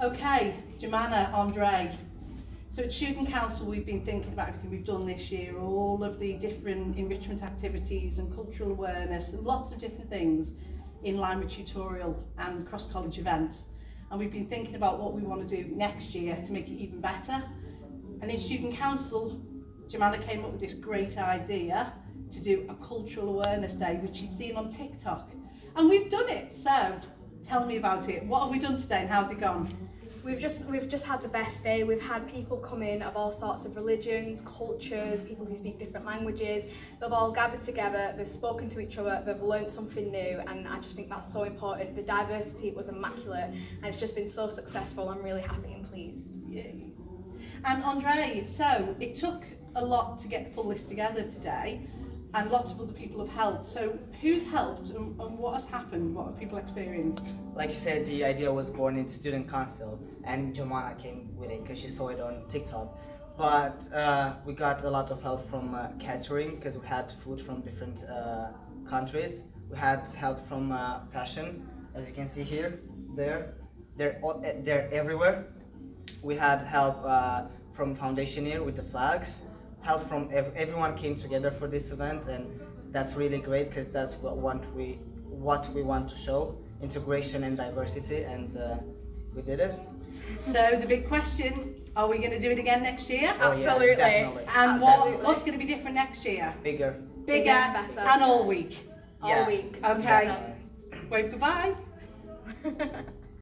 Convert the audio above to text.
Okay, Jomana, Andrei. So at Student Council we've been thinking about everything we've done this year, all of the different enrichment activities and cultural awareness and lots of different things in line with tutorial and cross-college events. And we've been thinking about what we want to do next year to make it even better. And in Student Council, Jomana came up with this great idea to do a cultural awareness day, which she'd seen on TikTok. And we've done it, so tell me about it. What have we done today and how's it gone? We've just we've just had the best day. We've had people come in of all sorts of religions, cultures, people who speak different languages. They've all gathered together, they've spoken to each other, they've learned something new and I just think that's so important. The diversity was immaculate and it's just been so successful. I'm really happy and pleased. Yay. And Andrei, so it took a lot to get the full list together today and lots of other people have helped. So who's helped and, and what has happened? What have people experienced? Like you said, the idea was born in the student council and Jomana came with it because she saw it on TikTok. But uh, we got a lot of help from uh, catering because we had food from different uh, countries. We had help from uh, fashion, as you can see here, there. They're, all, they're everywhere. We had help uh, from Foundation here with the flags help from ev everyone came together for this event and that's really great because that's what, what we what we want to show integration and diversity and uh, we did it. So the big question are we going to do it again next year? Oh, absolutely. yeah, and absolutely. what what's going to be different next year? Bigger. Bigger, bigger better. and all week. All yeah. week. Okay. Wave goodbye